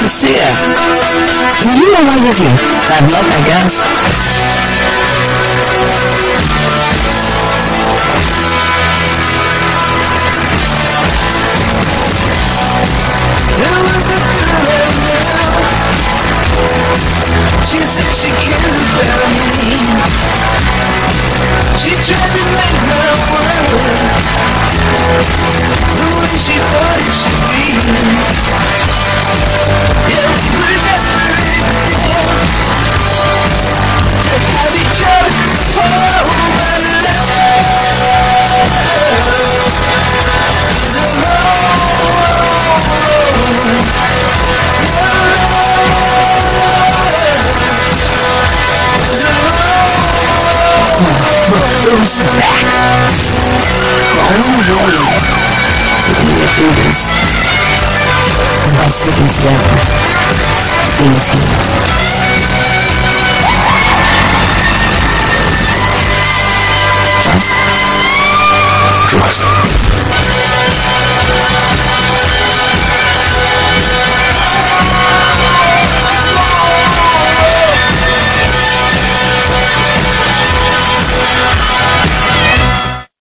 Lucia, you know why you're here. Bad luck, I guess. She said she cared about me. She tried to make my world Who's back? Oh, boy. We can get through this. By sticking together. Being a team.